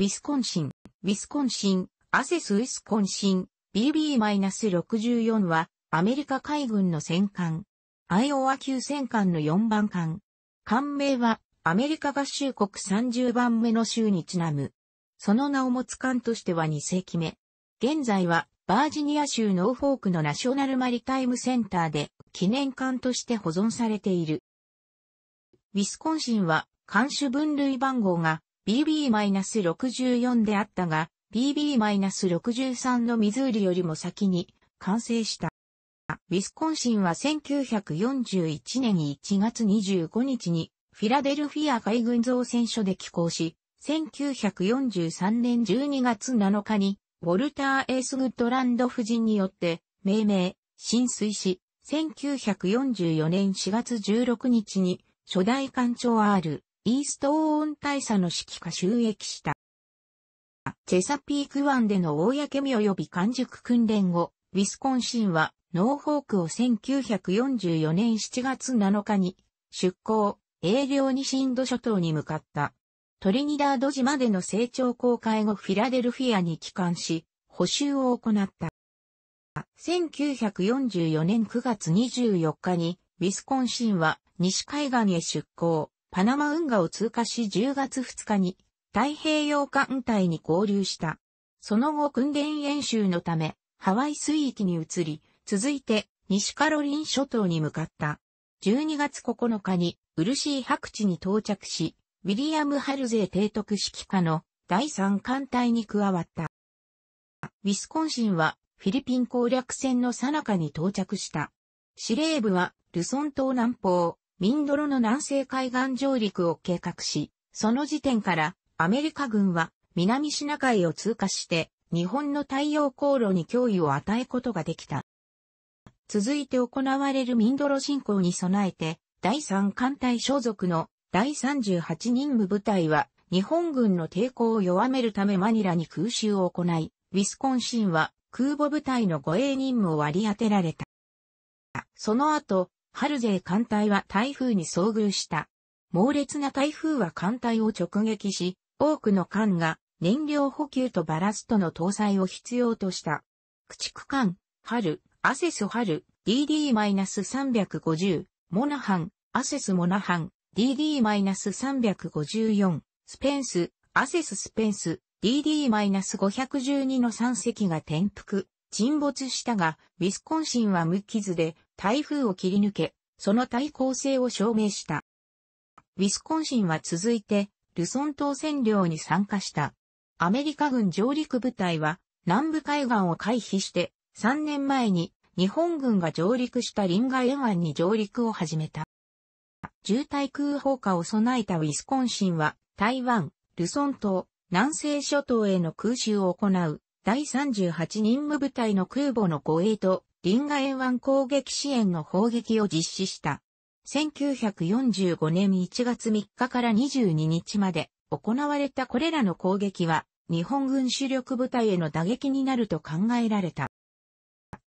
ウィスコンシン、ウィスコンシン、 USS ウィスコンシン、BB-64 はアメリカ海軍の戦艦、アイオワ級戦艦の4番艦。艦名はアメリカ合衆国30番目の州にちなむ。その名を持つ艦としては2隻目。現在はバージニア州ノーフォークのナショナルマリタイムセンターで記念艦として保存されている。ウィスコンシンは艦種分類番号が BB-64 であったが BB-63 のミズーリよりも先に完成した。ウィスコンシンは1941年1月25日にフィラデルフィア海軍造船所で寄港し、1943年12月7日に、ウォルター・エース・グッドランド夫人によって命名、浸水し、1944年4月16日に初代艦長 R、イーストオーン大佐の指揮下収益した。チェサピーク湾での公見及び完熟訓練後、ウィスコンシンはノーフォークを1944年7月7日に出港、営業にシンド諸島に向かった。トリニダード島での成長公開後フィラデルフィアに帰還し、補修を行った。1944年9月24日に、ウィスコンシンは西海岸へ出港、パナマ運河を通過し10月2日に太平洋艦隊に合流した。その後訓練演習のため、ハワイ水域に移り、続いて西カロリン諸島に向かった。12月9日にウルシー白地に到着し、ウィリアム・ハルゼー提督指揮下の第三艦隊に加わった。ウィスコンシンはフィリピン攻略戦の最中に到着した。司令部はルソン島南方、ミンドロの南西海岸上陸を計画し、その時点からアメリカ軍は南シナ海を通過して日本の太陽航路に脅威を与えことができた。続いて行われるミンドロ侵攻に備えて、第3艦隊所属の第38任務部隊は、日本軍の抵抗を弱めるためマニラに空襲を行い、ウィスコンシンは空母部隊の護衛任務を割り当てられた。その後、ハルゼー艦隊は台風に遭遇した。猛烈な台風は艦隊を直撃し、多くの艦が燃料補給とバラストの搭載を必要とした。駆逐艦、春、アセス春 DD-350、モナハン、アセスモナハン、DD-354、スペンス、アセススペンス、DD-512 の3隻が転覆、沈没したが、ウィスコンシンは無傷で台風を切り抜け、その対抗性を証明した。ウィスコンシンは続いて、ルソン島占領に参加した。アメリカ軍上陸部隊は、南部海岸を回避して、3年前に日本軍が上陸したリンガ沿岸に上陸を始めた。重対空砲火を備えたウィスコンシンは台湾、ルソン島、南西諸島への空襲を行う第38任務部隊の空母の護衛とリンガ沿湾攻撃支援の砲撃を実施した。1945年1月3日から22日まで行われたこれらの攻撃は日本軍主力部隊への打撃になると考えられた。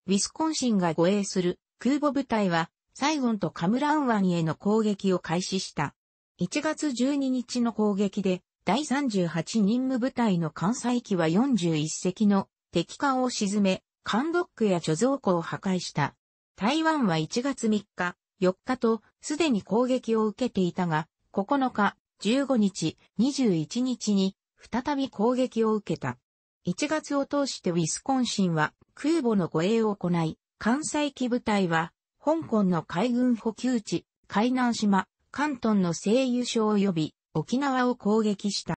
ウィスコンシンが護衛する空母部隊は、サイゴンとカムラン湾への攻撃を開始した。1月12日の攻撃で、第38任務部隊の艦載機は41隻の敵艦を沈め、艦ドックや貯蔵庫を破壊した。台湾は1月3日、4日とすでに攻撃を受けていたが、9日、15日、21日に再び攻撃を受けた。1月を通してウィスコンシンは空母の護衛を行い、関西機部隊は、香港の海軍補給地、海南島、関東の西油省及び沖縄を攻撃した。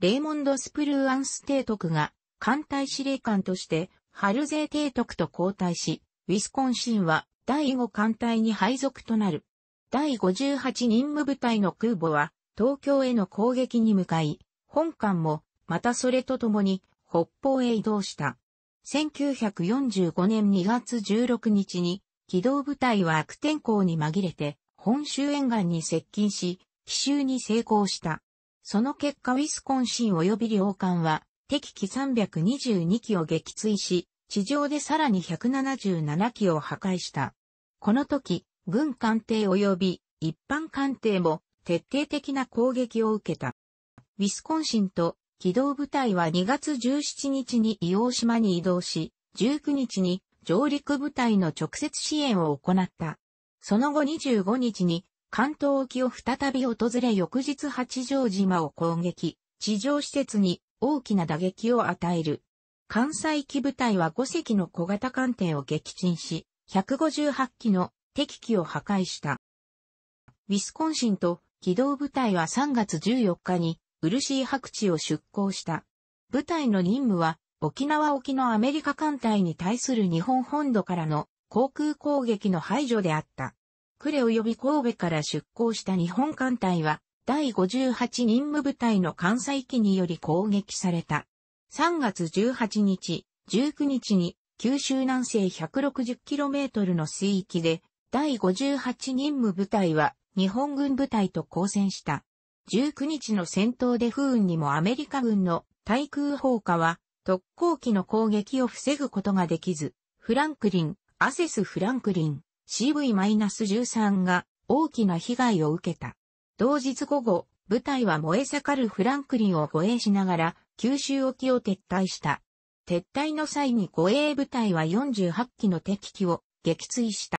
レーモンド・スプルーアンス提督が艦隊司令官としてハルゼー提督と交代し、ウィスコンシンは第5艦隊に配属となる。第58任務部隊の空母は東京への攻撃に向かい、本艦もまたそれとともに北方へ移動した。1945年2月16日に、機動部隊は悪天候に紛れて、本州沿岸に接近し、奇襲に成功した。その結果ウィスコンシン及び領艦は、敵機322機を撃墜し、地上でさらに177機を破壊した。この時、軍艦艇及び一般艦艇も徹底的な攻撃を受けた。ウィスコンシンと機動部隊は2月17日に硫黄島に移動し、19日に上陸部隊の直接支援を行った。その後25日に関東沖を再び訪れ翌日八丈島を攻撃、地上施設に大きな打撃を与える。関西機部隊は5隻の小型艦艇を撃沈し、158機の敵機を破壊した。ウィスコンシンと機動部隊は3月14日にウルシー白地を出港した。部隊の任務は沖縄沖のアメリカ艦隊に対する日本本土からの航空攻撃の排除であった。呉及び神戸から出港した日本艦隊は第58任務部隊の関西機により攻撃された。3月18日、19日に九州南西 160km の水域で第58任務部隊は日本軍部隊と交戦した。19日の戦闘で不運にもアメリカ軍の対空砲火は特攻機の攻撃を防ぐことができず、フランクリン、アセス・フランクリン、CV-13 が大きな被害を受けた。同日午後、部隊は燃え盛るフランクリンを護衛しながら九州沖を撤退した。撤退の際に護衛部隊は48機の敵機を撃墜した。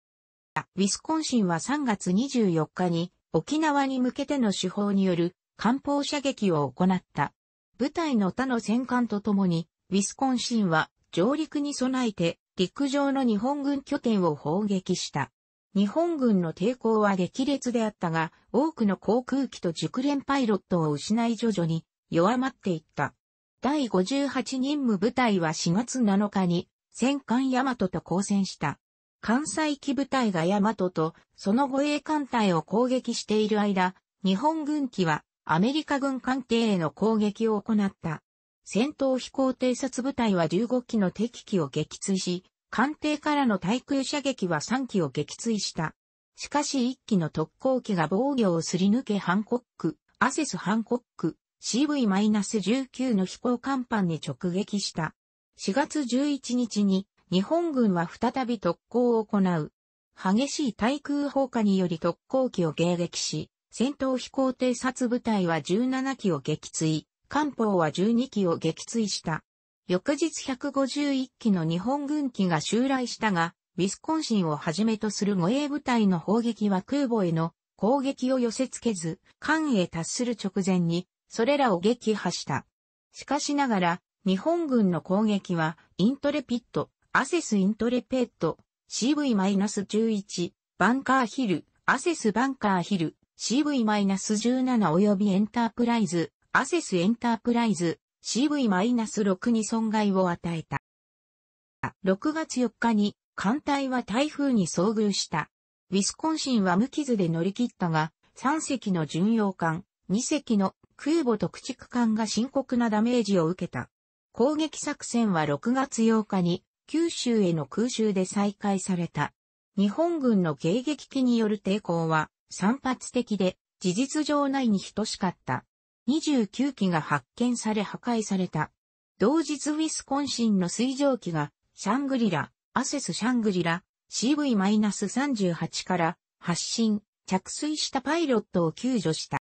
ウィスコンシンは3月24日に沖縄に向けての手法による艦砲射撃を行った。部隊の他の戦艦とともに、ウィスコンシンは上陸に備えて陸上の日本軍拠点を砲撃した。日本軍の抵抗は激烈であったが、多くの航空機と熟練パイロットを失い徐々に弱まっていった。第58任務部隊は4月7日に戦艦ヤマトと交戦した。関西機部隊が大和とその護衛艦隊を攻撃している間、日本軍機はアメリカ軍艦艇への攻撃を行った。戦闘飛行偵察部隊は15機の敵機を撃墜し、艦艇からの対空射撃は3機を撃墜した。しかし1機の特攻機が防御をすり抜けハンコック、アセスハンコック、CV-19 の飛行甲板に直撃した。4月11日に日本軍は再び特攻を行う。激しい対空砲火により特攻機を迎撃し、戦闘飛行偵察部隊は17機を撃墜、艦砲は12機を撃墜した。翌日151機の日本軍機が襲来したが、ウィスコンシンをはじめとする護衛部隊の砲撃は空母への攻撃を寄せ付けず、艦へ達する直前に、それらを撃破した。しかしながら、日本軍の攻撃は、イントレピット、アセスイントレペット、CV-11、バンカーヒル、アセスバンカーヒル、CV-17 及びエンタープライズ、アセスエンタープライズ、CV-6 に損害を与えた。6月4日に艦隊は台風に遭遇した。ウィスコンシンは無傷で乗り切ったが、3隻の巡洋艦、2隻の空母と駆逐艦が深刻なダメージを受けた。攻撃作戦は6月8日に九州への空襲で再開された。日本軍の迎撃機による抵抗は散発的で事実上内に等しかった。29機が発見され破壊された。同日ウィスコンシンの水上機がシャングリラ、アセスシャングリラ、CV-38 から発進、着水したパイロットを救助した。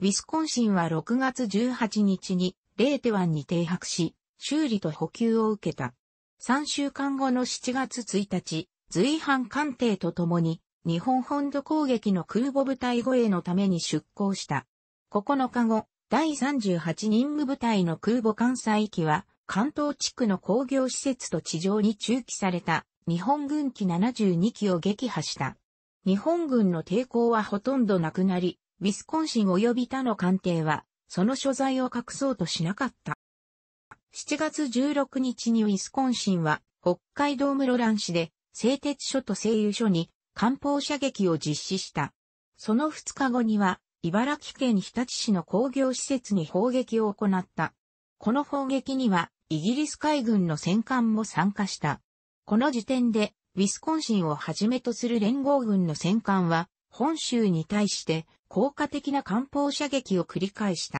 ウィスコンシンは6月18日にレーテ湾に停泊し、修理と補給を受けた。3週間後の7月1日、随伴艦艇と共に日本本土攻撃の空母部隊護衛のために出港した。9日後、第38任務部隊の空母艦載機は関東地区の工業施設と地上に駐機された日本軍機72機を撃破した。日本軍の抵抗はほとんどなくなり、ウィスコンシン及び他の艦艇はその所在を隠そうとしなかった。7月16日にウィスコンシンは北海道室蘭市で製鉄所と製油所に艦砲射撃を実施した。その2日後には茨城県日立市の工業施設に砲撃を行った。この砲撃にはイギリス海軍の戦艦も参加した。この時点でウィスコンシンをはじめとする連合軍の戦艦は本州に対して効果的な艦砲射撃を繰り返した。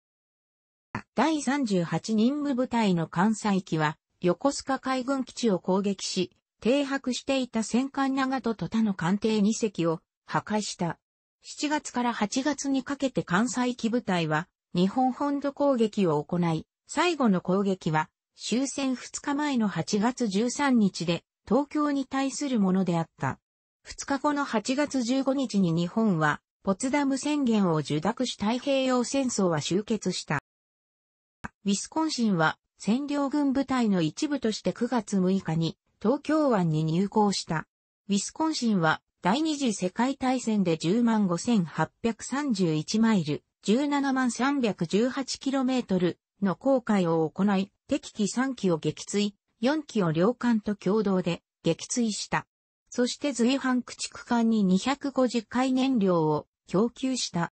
第38任務部隊の艦載機は、横須賀海軍基地を攻撃し、停泊していた戦艦長門と他の艦艇2隻を破壊した。7月から8月にかけて艦載機部隊は、日本本土攻撃を行い、最後の攻撃は終戦2日前の8月13日で東京に対するものであった。2日後の8月15日に日本はポツダム宣言を受諾し太平洋戦争は終結した。ウィスコンシンは占領軍部隊の一部として9月6日に東京湾に入港した。ウィスコンシンは第二次世界大戦で10万5831マイル、17万 318km の航海を行い、敵機3機を撃墜、4機を領艦と共同で撃墜した。そして随伴駆逐艦に250回燃料を供給した。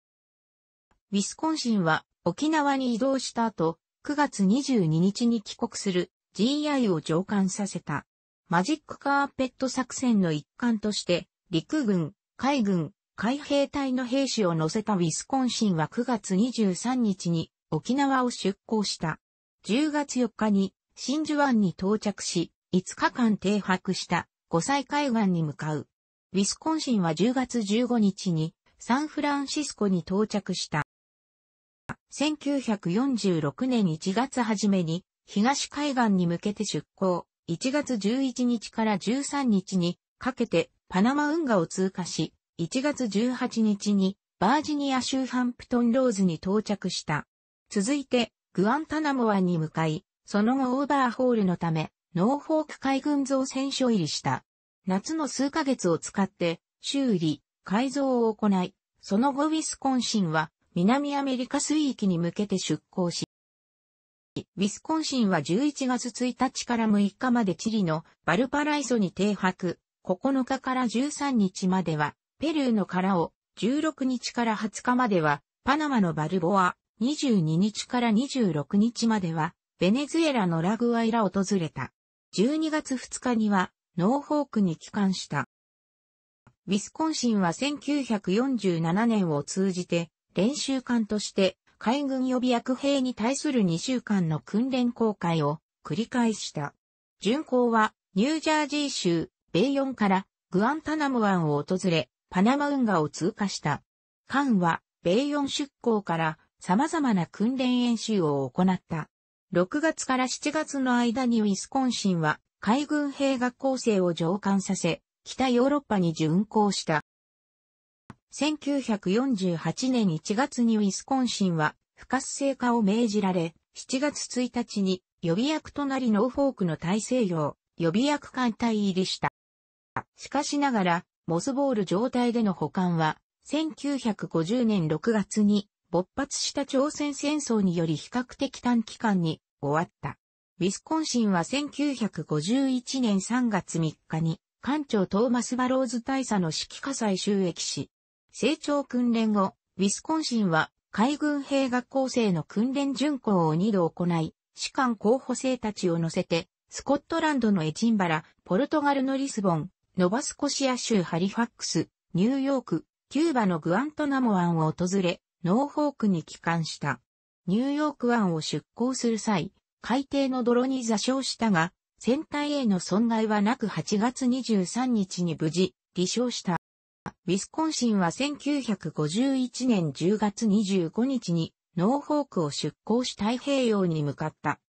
ウィスコンシンは沖縄に移動した後、9月22日に帰国する GI を上艦させた。マジックカーペット作戦の一環として、陸軍、海軍、海兵隊の兵士を乗せたウィスコンシンは9月23日に沖縄を出港した。10月4日に真珠湾に到着し、5日間停泊した5歳海岸に向かう。ウィスコンシンは10月15日にサンフランシスコに到着した。1946年1月初めに東海岸に向けて出港。1月11日から13日にかけてパナマ運河を通過し、1月18日にバージニア州ハンプトンローズに到着した。続いてグアンタナモ湾に向かい、その後オーバーホールのため、ノーフォーク海軍造船所入りした。夏の数ヶ月を使って修理、改造を行い、その後ウィスコンシンは南アメリカ水域に向けて出港し、ウィスコンシンは11月1日から6日までチリのバルパライソに停泊、9日から13日まではペルーのカラオ、16日から20日まではパナマのバルボア、22日から26日までは、ベネズエラのラグアイラ訪れた。12月2日には、ノーフォークに帰還した。ウィスコンシンは1947年を通じて、練習艦として海軍予備役兵に対する2週間の訓練航海を繰り返した。巡航はニュージャージー州ベイヨンからグアンタナモ湾を訪れ、パナマ運河を通過した。艦は米ヨン出港から様々な訓練演習を行った。6月から7月の間にウィスコンシンは海軍兵学校生を上艦させ、北ヨーロッパに巡航した。1948年1月にウィスコンシンは不活性化を命じられ、7月1日に予備役となりノーフォークの大西洋予備役艦隊入りした。しかしながら、モスボール状態での保管は、1950年6月に勃発した朝鮮戦争により比較的短期間に終わった。ウィスコンシンは1951年3月3日に艦長トーマス・バローズ大佐の指揮火災収益し、成長訓練後、ウィスコンシンは海軍兵学校生の訓練巡航を2度行い、士官候補生たちを乗せて、スコットランドのエチンバラ、ポルトガルのリスボン、ノバスコシア州ハリファックス、ニューヨーク、キューバのグアンタナモ湾を訪れ、ノーフォークに帰還した。ニューヨーク湾を出港する際、海底の泥に座礁したが、船体への損害はなく8月23日に無事、離礁した。ウィスコンシンは1951年10月25日にノーフォークを出港し太平洋に向かった。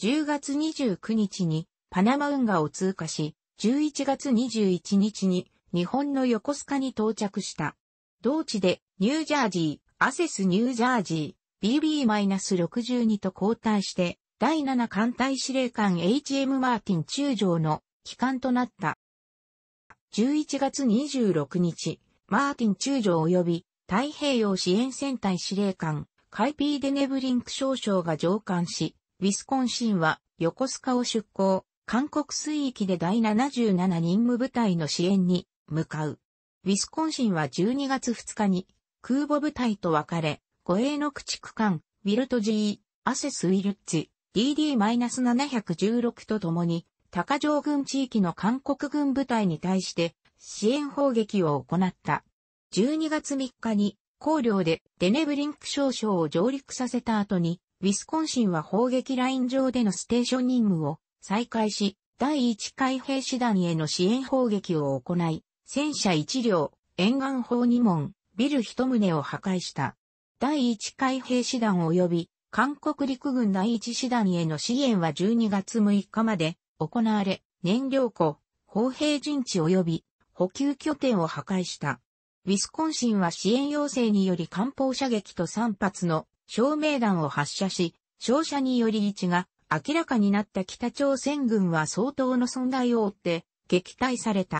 10月29日にパナマ運河を通過し、11月21日に日本の横須賀に到着した。同地でニュージャージー、アセスニュージャージー BB-62 と交代して第7艦隊司令官 HM マーティン中将の機関となった。11月26日、マーティン中将及び太平洋支援戦隊司令官カイピー・デネブリンク少将が上艦し、ウィスコンシンは横須賀を出港、韓国水域で第77任務部隊の支援に向かう。ウィスコンシンは12月2日に空母部隊と分かれ、護衛の駆逐艦、ウィルト G、アセスウィルッツ、DD-716 と共に、高城軍地域の韓国軍部隊に対して支援砲撃を行った。12月3日に、高陵でデネブリンク少将を上陸させた後に、ウィスコンシンは砲撃ライン上でのステーション任務を再開し、第1回兵士団への支援砲撃を行い、戦車1両、沿岸砲2門、ビル一棟を破壊した。第1回兵士団及び韓国陸軍第1師団への支援は12月6日まで行われ、燃料庫、砲兵陣地及び補給拠点を破壊した。ウィスコンシンは支援要請により艦砲射撃と3発の照明弾を発射し、照射により位置が明らかになった北朝鮮軍は相当の損害を負って撃退された。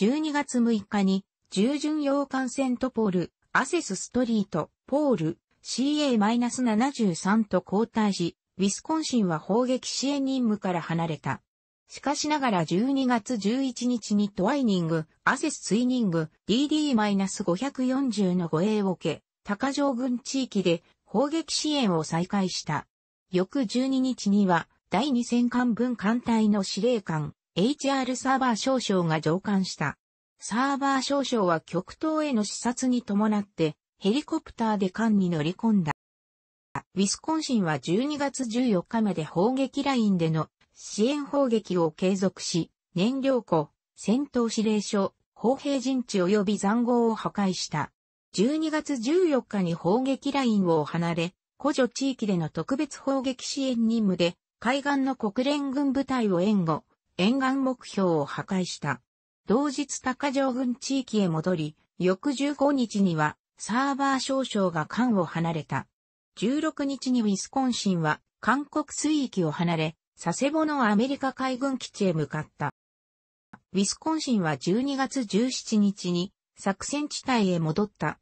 12月6日に従順用艦船トポール、アセスストリート、ポール、CA-73 と交代し、ウィスコンシンは砲撃支援任務から離れた。しかしながら12月11日にトワイニング、アセスツイニング、DD-540 の護衛を受け、高城軍地域で砲撃支援を再開した。翌12日には、第2戦艦分艦隊の司令官、HR サーバー少将が上艦した。サーバー少将は極東への視察に伴ってヘリコプターで艦に乗り込んだ。ウィスコンシンは12月14日まで砲撃ラインでの支援砲撃を継続し、燃料庫、戦闘指令所、砲兵陣地及び残壕を破壊した。12月14日に砲撃ラインを離れ、古助地域での特別砲撃支援任務で、海岸の国連軍部隊を援護、沿岸目標を破壊した。同日高城軍地域へ戻り、翌15日にはサーバー少将が艦を離れた。16日にウィスコンシンは韓国水域を離れ、佐世保のアメリカ海軍基地へ向かった。ウィスコンシンは12月17日に作戦地帯へ戻った。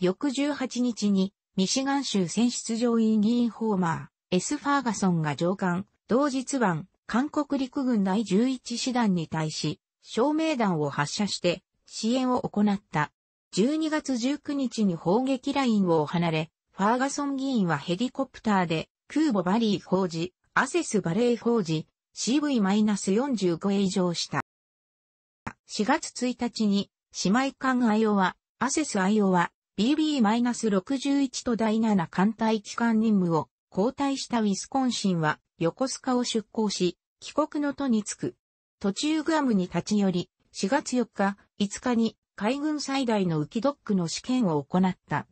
翌18日にミシガン州選出上院議員ホーマー、エス・ファーガソンが上官、同日晩、韓国陸軍第11師団に対し、照明弾を発射して支援を行った。12月19日に砲撃ラインを離れ、ファーガソン議員はヘリコプターで空母バリー法事、アセスバレー法事、CV-45 へ移乗した。4月1日に姉妹艦アイオワ、アセスアイオワ、BB-61 と第7艦隊機関任務を交代したウィスコンシンは横須賀を出港し、帰国の途に着く。途中グアムに立ち寄り、4月4日、5日に海軍最大の浮きドックの試験を行った。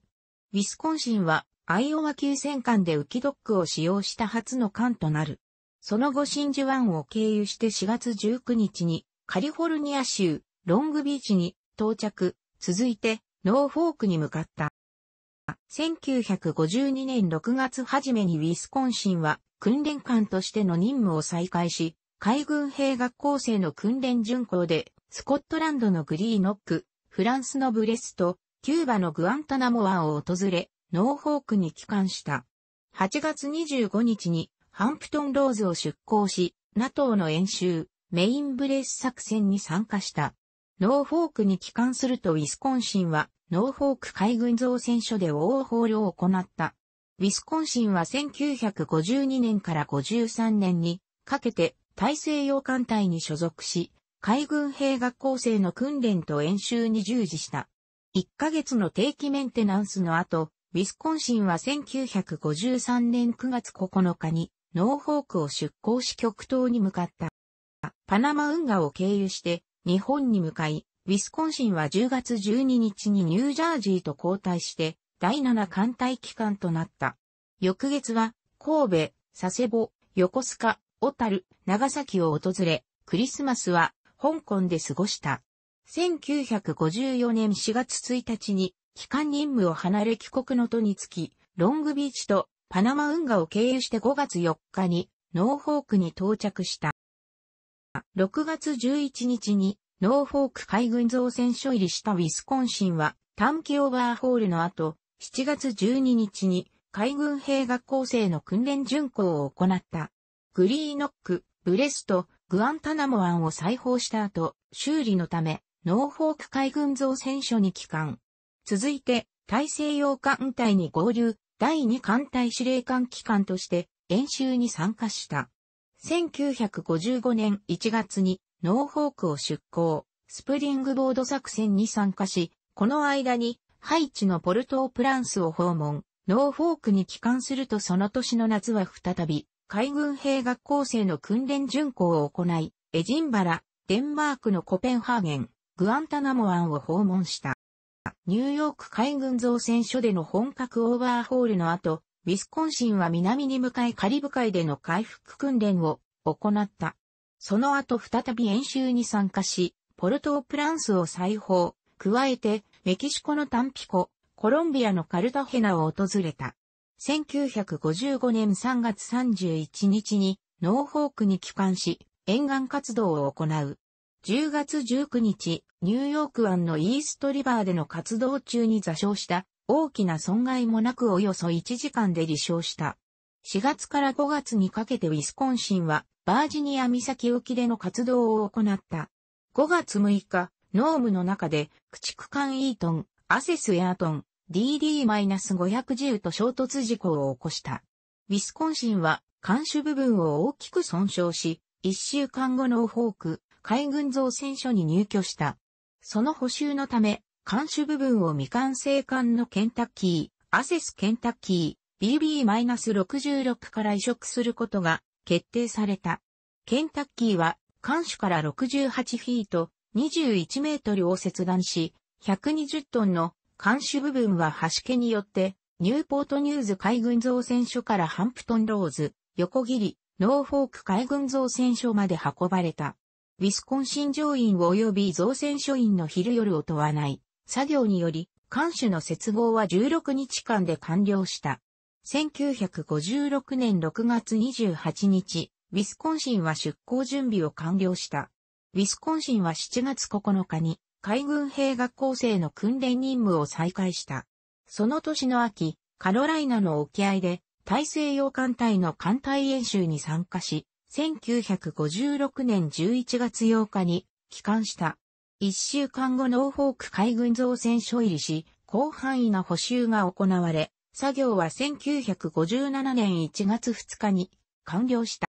ウィスコンシンは、アイオワ級戦艦で浮きドックを使用した初の艦となる。その後真珠湾を経由して4月19日にカリフォルニア州ロングビーチに到着、続いてノーフォークに向かった。1952年6月初めにウィスコンシンは訓練艦としての任務を再開し、海軍兵学校生の訓練巡航で、スコットランドのグリーノック、フランスのブレスト、キューバのグアンタナモ湾を訪れ、ノーフォークに帰還した。8月25日にハンプトンローズを出港し、NATO の演習、メインブレス作戦に参加した。ノーフォークに帰還するとウィスコンシンは、ノーフォーク海軍造船所でオーバーホールを行った。ウィスコンシンは1952年から53年にかけて大西洋艦隊に所属し、海軍兵学校生の訓練と演習に従事した。1ヶ月の定期メンテナンスの後、ウィスコンシンは1953年9月9日にノーフォークを出港し極東に向かった。パナマ運河を経由して日本に向かい、ウィスコンシンは10月12日にニュージャージーと交代して第7艦隊機関となった。翌月は神戸、佐世保、横須賀、小樽、長崎を訪れ、クリスマスは香港で過ごした。1954年4月1日に旗艦任務を離れ帰国の途につき、ロングビーチとパナマ運河を経由して5月4日にノーフォークに到着した。6月11日にノーフォーク海軍造船所入りしたウィスコンシンは短期オーバーホールの後、7月12日に海軍兵学校生の訓練巡航を行った。グリーノック、ブレスト、グアンタナモ湾を再訪した後、修理のため、ノーフォーク海軍造船所に帰還。続いて、大西洋艦隊に合流、第2艦隊司令官旗艦として演習に参加した。1955年1月にノーフォークを出港、スプリングボード作戦に参加し、この間にハイチのポルトープランスを訪問、ノーフォークに帰還するとその年の夏は再び海軍兵学校生の訓練巡航を行い、エジンバラ、デンマークのコペンハーゲン、グアンタナモ湾を訪問した。ニューヨーク海軍造船所での本格オーバーホールの後、ウィスコンシンは南に向かいカリブ海での回復訓練を行った。その後再び演習に参加し、ポルトープランスを再訪、加えてメキシコのタンピコ、コロンビアのカルタヘナを訪れた。1955年3月31日にノーホークに帰還し、沿岸活動を行う。10月19日、ニューヨーク湾のイーストリバーでの活動中に座礁した大きな損害もなくおよそ1時間で離礁した。4月から5月にかけてウィスコンシンはバージニア岬沖での活動を行った。5月6日、ノームの中で駆逐艦イートン、アセスエアトン、DD-510 と衝突事故を起こした。ウィスコンシンは艦首部分を大きく損傷し、1週間後のオフォーク、海軍造船所に入居した。その補修のため、艦首部分を未完成艦のケンタッキー、 USS ケンタッキー、BB-66 から移植することが決定された。ケンタッキーは艦首から68フィート、21メートルを切断し、120トンの艦首部分は艀によって、ニューポートニューズ海軍造船所からハンプトンローズ、横切り、ノーフォーク海軍造船所まで運ばれた。ウィスコンシン乗員及び造船所員の昼夜を問わない作業により、艦首の接合は16日間で完了した。1956年6月28日、ウィスコンシンは出港準備を完了した。ウィスコンシンは7月9日に海軍兵学校生の訓練任務を再開した。その年の秋、カロライナの沖合で大西洋艦隊の艦隊演習に参加し、1956年11月8日に帰還した。一週間後ノーフォーク海軍造船所入りし、広範囲な補修が行われ、作業は1957年1月2日に完了した。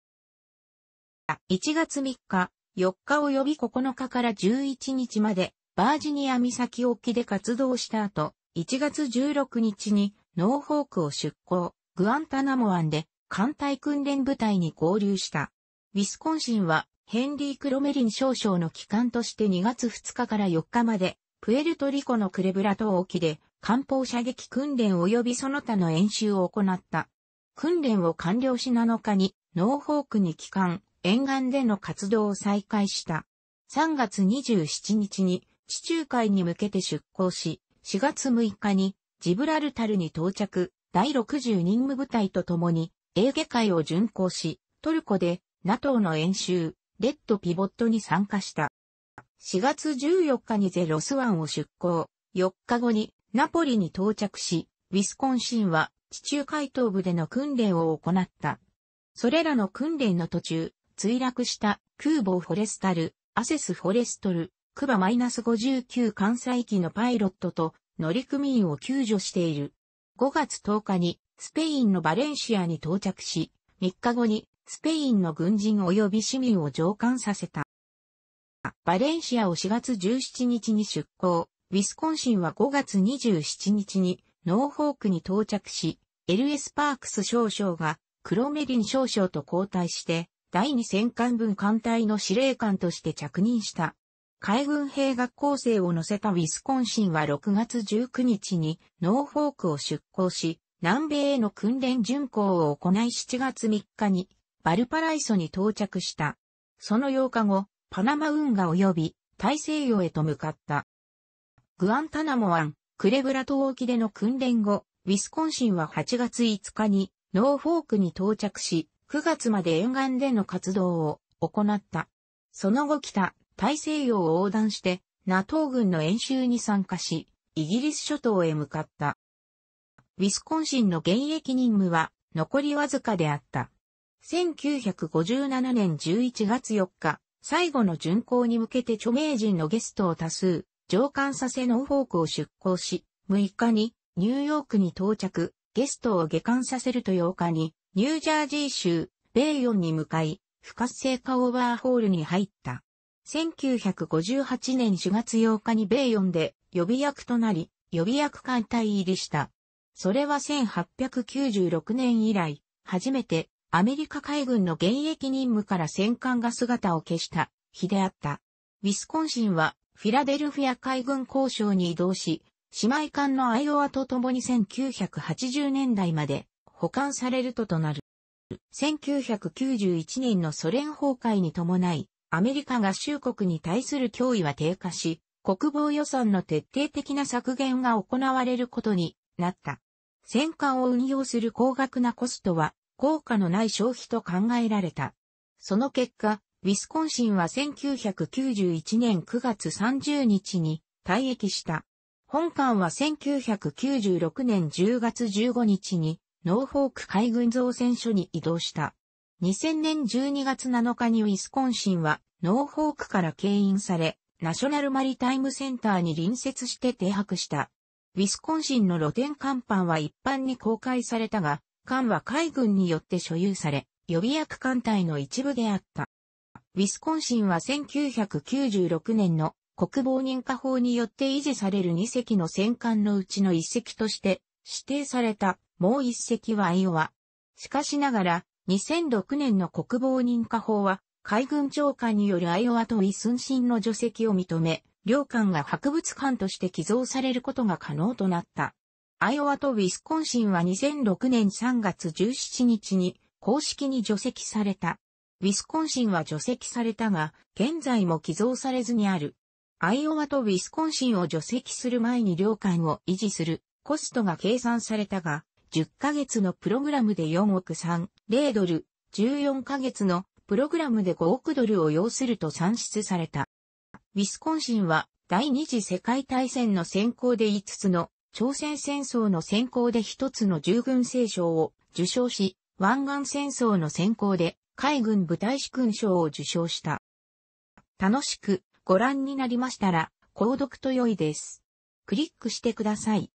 1月3日、4日及び9日から11日まで、バージニア岬沖で活動した後、1月16日にノーフォークを出港、グアンタナモ湾で艦隊訓練部隊に合流した。ウィスコンシンはヘンリー・クロメリン少将の旗艦として2月2日から4日まで、プエルトリコのクレブラ島沖で艦砲射撃訓練及びその他の演習を行った。訓練を完了し7日にノーフォークに帰還、沿岸での活動を再開した。3月27日に地中海に向けて出港し、4月6日にジブラルタルに到着、第60任務部隊と共にエーゲ海を巡航し、トルコで NATO の演習、レッドピボットに参加した。4月14日にゼロス湾を出港、4日後にナポリに到着し、ウィスコンシンは地中海東部での訓練を行った。それらの訓練の途中、墜落した空母フォレスタル、アセスフォレストル、クバマイナス -59 関西機のパイロットと乗組員を救助している。5月10日にスペインのバレンシアに到着し、3日後にスペインの軍人及び市民を上艦させた。バレンシアを4月17日に出港、ウィスコンシンは5月27日にノーフォークに到着し、LS パークス少将がクロメリン少将と交代して第二戦艦分艦隊の司令官として着任した。海軍兵学校生を乗せたウィスコンシンは6月19日にノーフォークを出港し、南米への訓練巡航を行い7月3日にバルパライソに到着した。その8日後、パナマ運河及び大西洋へと向かった。グアンタナモ湾、クレブラ島沖での訓練後、ウィスコンシンは8月5日にノーフォークに到着し、9月まで沿岸での活動を行った。その後北、大西洋を横断して、ナトー軍の演習に参加し、イギリス諸島へ向かった。ウィスコンシンの現役任務は残りわずかであった。1957年11月4日、最後の巡航に向けて著名人のゲストを多数、上艦させノーフォークを出港し、6日にニューヨークに到着、ゲストを下艦させると8日に、ニュージャージー州、ベイヨンに向かい、不活性化オーバーホールに入った。1958年4月8日にベイヨンで予備役となり、予備役艦隊入りした。それは1896年以来、初めてアメリカ海軍の現役任務から戦艦が姿を消した日であった。ウィスコンシンはフィラデルフィア海軍交渉に移動し、姉妹艦のアイオワと共に1980年代まで保管されるととなる。1991年のソ連崩壊に伴い、アメリカ合衆国に対する脅威は低下し、国防予算の徹底的な削減が行われることになった。戦艦を運用する高額なコストは、効果のない消費と考えられた。その結果、ウィスコンシンは1991年9月30日に退役した。本艦は1996年10月15日にノーフォーク海軍造船所に移動した。2000年12月7日にウィスコンシンはノーフォークから牽引され、ナショナルマリタイムセンターに隣接して停泊した。ウィスコンシンの露天甲板は一般に公開されたが、艦は海軍によって所有され、予備役艦隊の一部であった。ウィスコンシンは1996年の国防認可法によって維持される2隻の戦艦のうちの1隻として指定されたもう1隻はアイオワ。しかしながら2006年の国防認可法は海軍長官によるアイオワとウィスンシンの除籍を認め、両艦が博物館として寄贈されることが可能となった。アイオワとウィスコンシンは2006年3月17日に公式に除籍された。ウィスコンシンは除籍されたが、現在も寄贈されずにある。アイオワとウィスコンシンを除籍する前に領艦を維持するコストが計算されたが、10ヶ月のプログラムで4億3、0ドル、14ヶ月のプログラムで5億ドルを要すると算出された。ウィスコンシンは第二次世界大戦の先行で5つの、朝鮮戦争の先行で一つの従軍聖賞を受賞し、湾岸戦争の先行で海軍部隊士勲章を受賞した。楽しくご覧になりましたら、購読と良いです。クリックしてください。